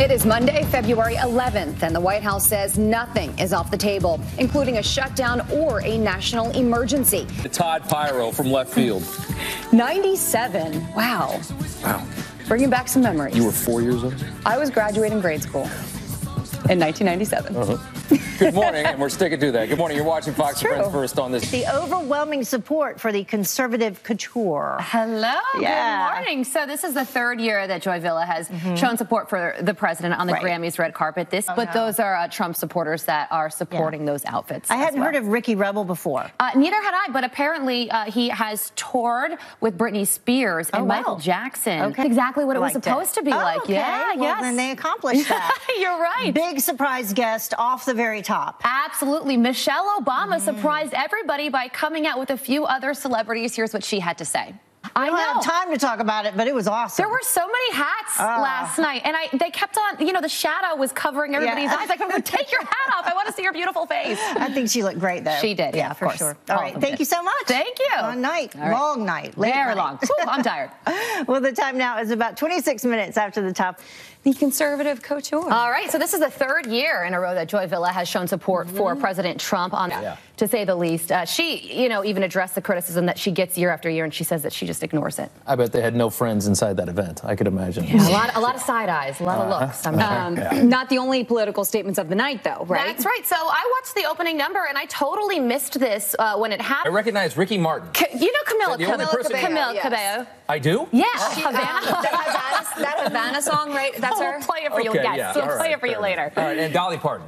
It is Monday, February 11th, and the White House says nothing is off the table, including a shutdown or a national emergency. Todd Piro from left field. 97. Wow. Wow. Bringing back some memories. You were four years old? I was graduating grade school in 1997. Uh-huh. Good morning, and we're sticking to that. Good morning. You're watching Fox True. Friends First on this. The overwhelming support for the conservative couture. Hello. Yeah. Good morning. So this is the third year that Joy Villa has shown support for the president on the Right. Grammys red carpet. This, but those are uh, Trump supporters that are supporting those outfits. I hadn't well. heard of Ricky Rebel before. Uh, neither had I, but apparently uh, he has toured with Britney Spears and Oh, wow. Michael Jackson. Okay. That's exactly what it was Liked supposed to be Oh, like. okay. Yeah, well, yes. then they accomplished that. You're right. Big surprise guest off the very top. Absolutely. Michelle Obama Mm. surprised everybody by coming out with a few other celebrities. Here's what she had to say. I I don't have time to talk about it, but it was awesome. There were so many hats Ah. last night, and I they kept on. You know, the shadow was covering everybody's Yeah. eyes. Like, I'm take your hat off. I want to see your beautiful face. I think she looked great, though. She did, yeah, of for course. sure. All All of right, thank did. you so much. Thank you. Long night, All right. long night, late Very night. long. Whew, I'm tired. well, the time now is about 26 minutes after the top. The conservative couture. All right, so this is the third year in a row that Joy Villa has shown support for President Trump, on, Yeah. To say the least. Uh, she, you know, even addressed the criticism that she gets year after year, and she says that she just ignores it. I bet they had no friends inside that event. I could imagine. A lot, a lot of side eyes, a lot of looks. I'm sure. Um, Not the only political statements of the night, though, right? That's right. So I watched the opening number, and I totally missed this uh, when it happened. I recognize Ricky Martin. Ca- You know Camila, the only Camila Cabello. Camila yes. Cabello. I do? Yeah, Um, that, Havana, that Havana song, right? That's we'll her? play it for you. Yes, yeah. we'll all play it for you later. enough. All right, and Dolly Parton.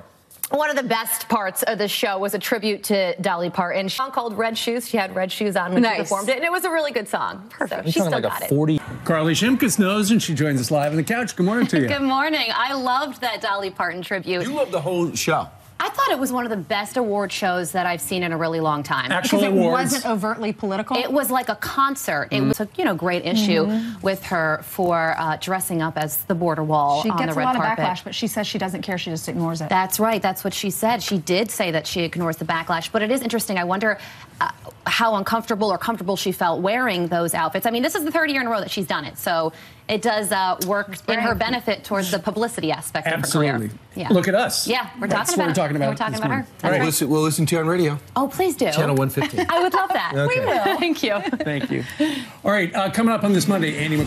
One of the best parts of the show was a tribute to Dolly Parton. Song called Red Shoes. She had red shoes on when she performed it, and it was a really good song. Perfect. You're she still like got a it. 40. Carley Shimkus knows, and she joins us live on the couch. Good morning to you. Good morning. I loved that Dolly Parton tribute. You love the whole show. I thought it was one of the best award shows that I've seen in a really long time. Actual Because it awards. wasn't overtly political. It was like a concert. Mm-hmm. It was a you know great issue with her for uh, dressing up as the border wall she on gets the a red lot of backlash, but she says she doesn't care. She just ignores it. That's right. That's what she said. She did say that she ignores the backlash. But it is interesting. I wonder uh, how uncomfortable or comfortable she felt wearing those outfits. I mean, this is the third year in a row that she's done it. So it does uh, work in her benefit towards the publicity aspect of her Absolutely. career. Yeah. Look at us. Yeah, we're That's talking what about we're talking about We're talking about her. morning. That's right. Listen, we'll listen to you on radio. Oh, please do. Channel 115. I would love that. Okay. We will. Thank you. Thank you. All right, uh, coming up on this Monday, Andy.